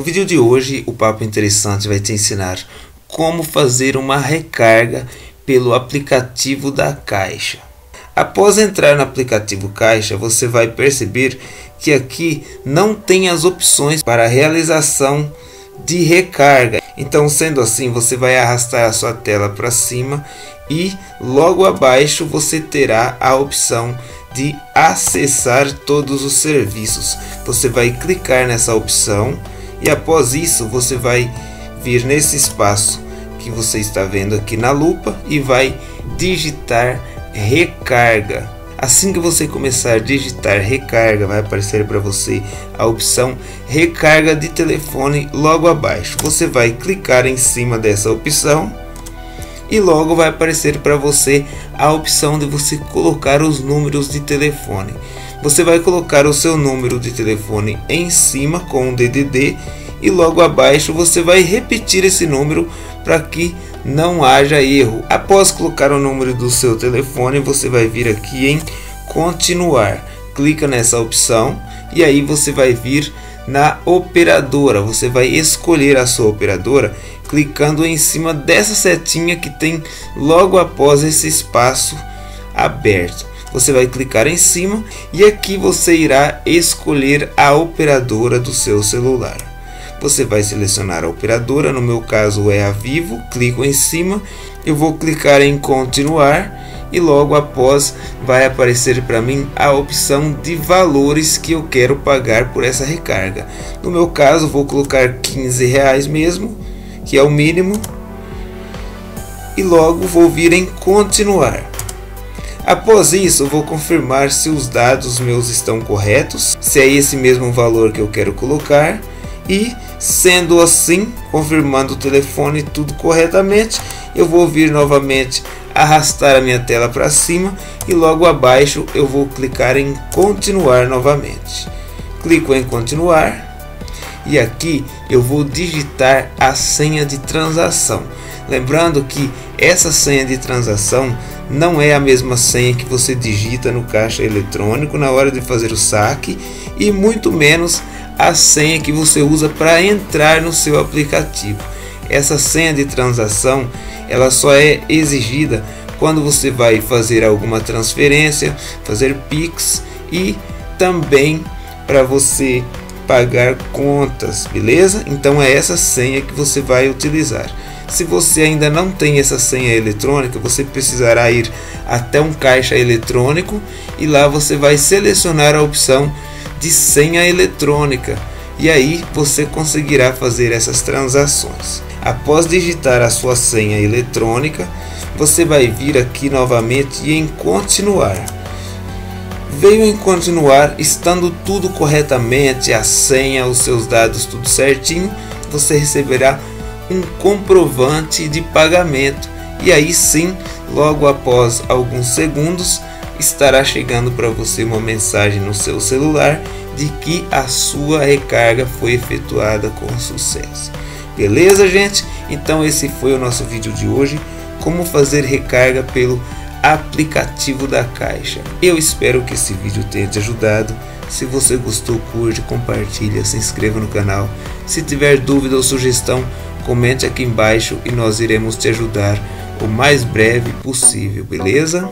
No vídeo de hoje, o Papo Interessante vai te ensinar como fazer uma recarga pelo aplicativo da Caixa. Após entrar no aplicativo Caixa, você vai perceber que aqui não tem as opções para realização de recarga. Então, sendo assim, você vai arrastar a sua tela para cima e logo abaixo você terá a opção de acessar todos os serviços. Você vai clicar nessa opção e após isso você vai vir nesse espaço que você está vendo aqui na lupa e vai digitar recarga. Assim que você começar a digitar recarga, vai aparecer para você a opção recarga de telefone logo abaixo. Você vai clicar em cima dessa opção e logo vai aparecer para você a opção de você colocar os números de telefone. Você vai colocar o seu número de telefone em cima com o DDD e logo abaixo você vai repetir esse número para que não haja erro. Após colocar o número do seu telefone, você vai vir aqui em continuar. Clica nessa opção e aí você vai vir na operadora. Você vai escolher a sua operadora clicando em cima dessa setinha que tem logo após esse espaço aberto. Você vai clicar em cima e aqui você irá escolher a operadora do seu celular. Você vai selecionar a operadora, no meu caso é a Vivo, clico em cima, eu vou clicar em continuar e logo após vai aparecer para mim a opção de valores que eu quero pagar por essa recarga. No meu caso vou colocar 15 reais mesmo, que é o mínimo, e logo vou vir em continuar. Após isso, vou confirmar se os dados meus estão corretos, se é esse mesmo valor que eu quero colocar e sendo assim, confirmando o telefone tudo corretamente, eu vou vir novamente arrastar a minha tela para cima e logo abaixo eu vou clicar em continuar novamente. Clico em continuar e aqui eu vou digitar a senha de transação. Lembrando que essa senha de transação não é a mesma senha que você digita no caixa eletrônico na hora de fazer o saque e muito menos a senha que você usa para entrar no seu aplicativo. Essa senha de transação ela só é exigida quando você vai fazer alguma transferência, fazer Pix e também para você pagar contas, beleza? Então é essa senha que você vai utilizar. Se você ainda não tem essa senha eletrônica, você precisará ir até um caixa eletrônico e lá você vai selecionar a opção de senha eletrônica e aí você conseguirá fazer essas transações. Após digitar a sua senha eletrônica, você vai vir aqui novamente e em continuar veio em continuar estando tudo corretamente, a senha, os seus dados tudo certinho, você receberá um comprovante de pagamento e aí sim, logo após alguns segundos, estará chegando para você uma mensagem no seu celular de que a sua recarga foi efetuada com sucesso. Beleza, gente? Então esse foi o nosso vídeo de hoje, como fazer recarga pelo aplicativo da Caixa. Eu espero que esse vídeo tenha te ajudado. Se você gostou, curte, compartilha, se inscreva no canal. Se tiver dúvida ou sugestão, comente aqui embaixo e nós iremos te ajudar o mais breve possível, beleza?